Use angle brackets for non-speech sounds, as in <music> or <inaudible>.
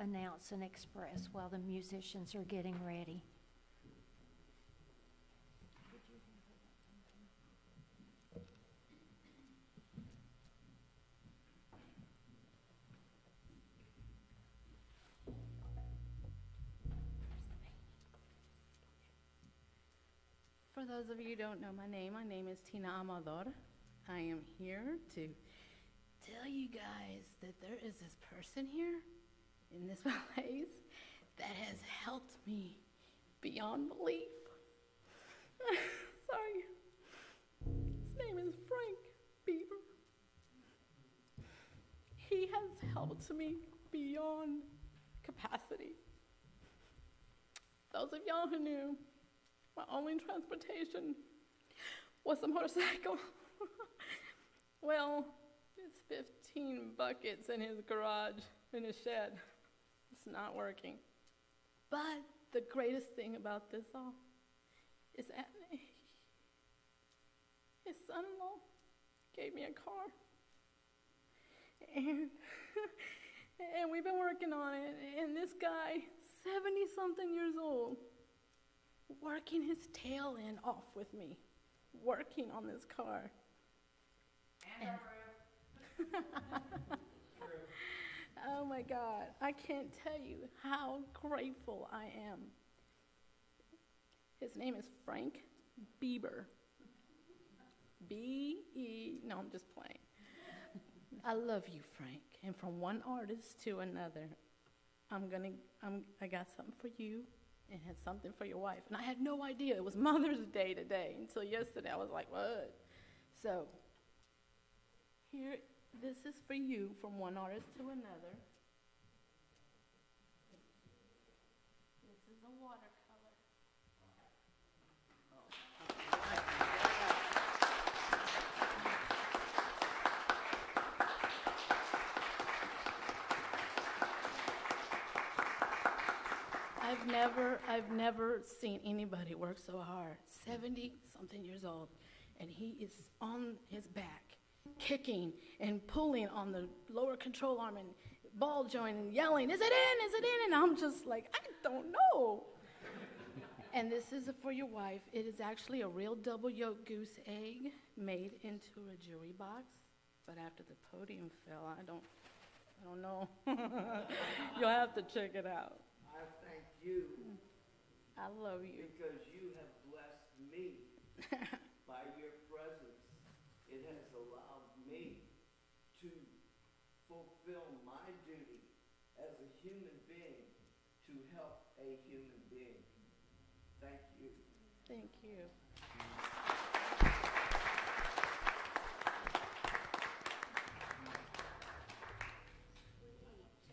announce and express while the musicians are getting ready. For those of you who don't know my name, my name is Tina Amador. I am here to tell you guys that there is this person here in this <laughs> place that has helped me beyond belief. <laughs> Sorry. His name is Frank Bieber. He has helped me beyond capacity. Those of y'all who knew, my only transportation was a motorcycle. <laughs> well, it's 15 buckets in his garage, in his shed. It's not working. But the greatest thing about this all is that <laughs> his son in law gave me a car. And, <laughs> and we've been working on it. And this guy, 70 something years old, working his tail end off with me, working on this car. And <laughs> oh my God, I can't tell you how grateful I am. His name is Frank Bieber. B E, no, I'm just playing. I love you, Frank. And from one artist to another, I'm gonna, I'm, I got something for you and had something for your wife. And I had no idea it was Mother's Day today until yesterday. I was like, what? So, here, this is for you from one artist to another. This is a watercolor. I've never, I've never seen anybody work so hard. 70 something years old, and he is on his back, kicking and pulling on the lower control arm and ball joint and yelling, Is it in? Is it in? And I'm just like, I don't know. and this is for your wife. It is actually a real double yolk goose egg made into a jewelry box. But after the podium fell, I don't, I don't know. <laughs> You'll have to check it out. I thank you I love you. because you have blessed me by your presence. It has allowed me to fulfill my duty as a human being to help a human being. Thank you. Thank you.